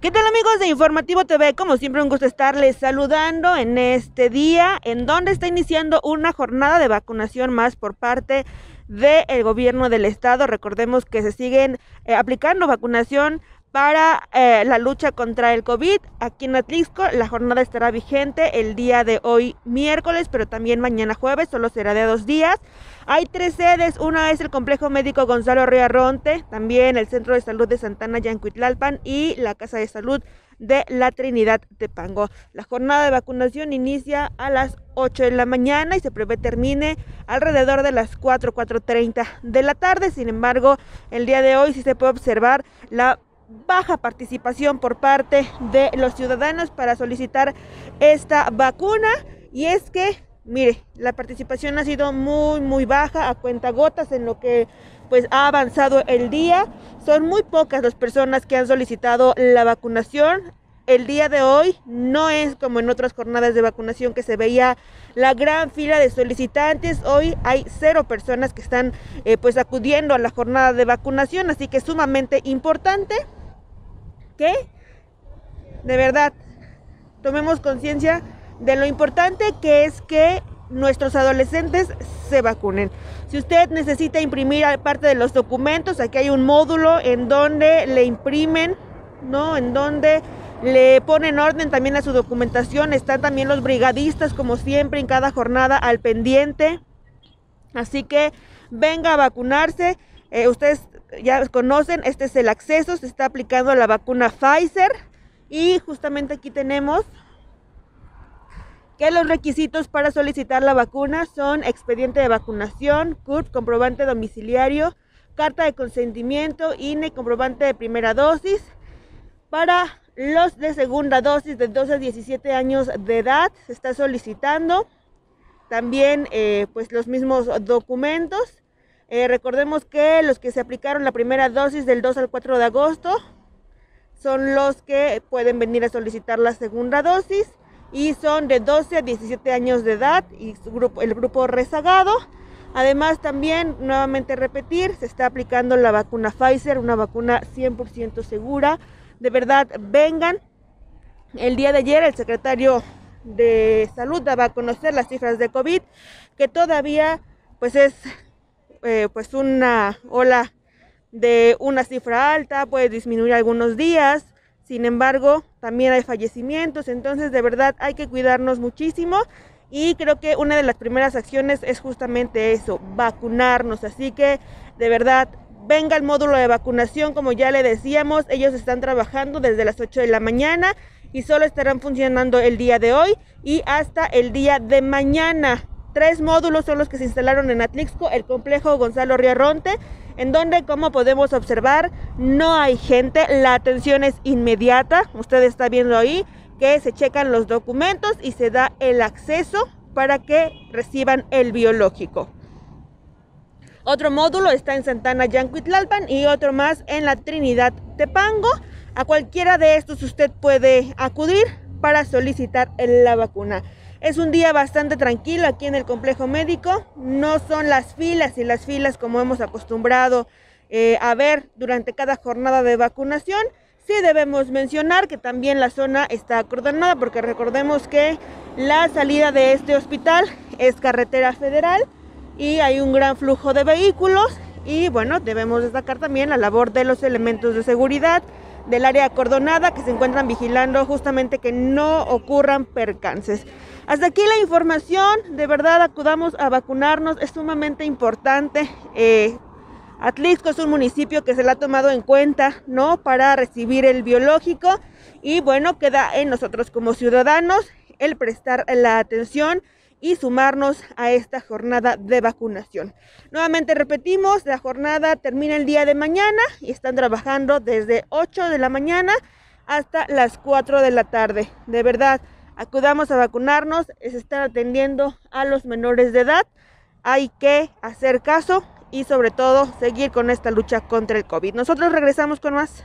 ¿Qué tal amigos de Informativo TV? Como siempre un gusto estarles saludando en este día en donde está iniciando una jornada de vacunación más por parte del gobierno del estado. Recordemos que se siguen eh, aplicando vacunación para eh, la lucha contra el COVID. Aquí en Atlisco la jornada estará vigente el día de hoy miércoles, pero también mañana jueves, solo será de dos días. Hay tres sedes, una es el Complejo Médico Gonzalo Riarronte, también el Centro de Salud de Santana Yancuitlalpan y la Casa de Salud de la Trinidad Tepango. La jornada de vacunación inicia a las 8 de la mañana y se prevé termine alrededor de las 4, 4.30 de la tarde. Sin embargo, el día de hoy sí se puede observar la baja participación por parte de los ciudadanos para solicitar esta vacuna. Y es que mire la participación ha sido muy muy baja a cuenta gotas en lo que pues ha avanzado el día. Son muy pocas las personas que han solicitado la vacunación el día de hoy no es como en otras jornadas de vacunación que se veía la gran fila de solicitantes. Hoy hay cero personas que están eh, pues acudiendo a la jornada de vacunación, así que es sumamente importante que de verdad tomemos conciencia de lo importante que es que nuestros adolescentes se vacunen. Si usted necesita imprimir parte de los documentos, aquí hay un módulo en donde le imprimen, ¿no? En donde le ponen orden también a su documentación. Están también los brigadistas, como siempre, en cada jornada al pendiente. Así que venga a vacunarse. Eh, ustedes ya conocen, este es el acceso. Se está aplicando la vacuna Pfizer. Y justamente aquí tenemos que los requisitos para solicitar la vacuna son expediente de vacunación, CURP, comprobante domiciliario, carta de consentimiento, INE, comprobante de primera dosis. Para los de segunda dosis de 12 a 17 años de edad se está solicitando también eh, pues los mismos documentos. Eh, recordemos que los que se aplicaron la primera dosis del 2 al 4 de agosto son los que pueden venir a solicitar la segunda dosis y son de 12 a 17 años de edad y el grupo rezagado. Además también, nuevamente repetir, se está aplicando la vacuna Pfizer, una vacuna 100% segura de verdad vengan. El día de ayer el secretario de salud daba a conocer las cifras de COVID, que todavía pues es eh, pues una ola de una cifra alta, puede disminuir algunos días, sin embargo también hay fallecimientos, entonces de verdad hay que cuidarnos muchísimo. Y creo que una de las primeras acciones es justamente eso, vacunarnos, así que de verdad venga el módulo de vacunación, como ya le decíamos, ellos están trabajando desde las 8 de la mañana y solo estarán funcionando el día de hoy y hasta el día de mañana. Tres módulos son los que se instalaron en Atlixco, el complejo Gonzalo Riarronte, en donde, como podemos observar, no hay gente, la atención es inmediata, usted está viendo ahí que se checan los documentos y se da el acceso para que reciban el biológico. Otro módulo está en Santana Yancuitlalpan y otro más en la Trinidad Tepango. A cualquiera de estos usted puede acudir para solicitar la vacuna. Es un día bastante tranquilo aquí en el complejo médico. No son las filas y las filas como hemos acostumbrado eh, a ver durante cada jornada de vacunación. Sí debemos mencionar que también la zona está acordonada porque recordemos que la salida de este hospital es carretera federal y hay un gran flujo de vehículos y bueno, debemos destacar también la labor de los elementos de seguridad del área acordonada que se encuentran vigilando justamente que no ocurran percances. Hasta aquí la información, de verdad acudamos a vacunarnos, es sumamente importante. Eh, es un municipio que se le ha tomado en cuenta, ¿no? Para recibir el biológico y bueno, queda en nosotros como ciudadanos el prestar la atención y sumarnos a esta jornada de vacunación. Nuevamente repetimos, la jornada termina el día de mañana y están trabajando desde 8 de la mañana hasta las 4 de la tarde. De verdad, acudamos a vacunarnos, se están atendiendo a los menores de edad. Hay que hacer caso y sobre todo seguir con esta lucha contra el COVID. Nosotros regresamos con más.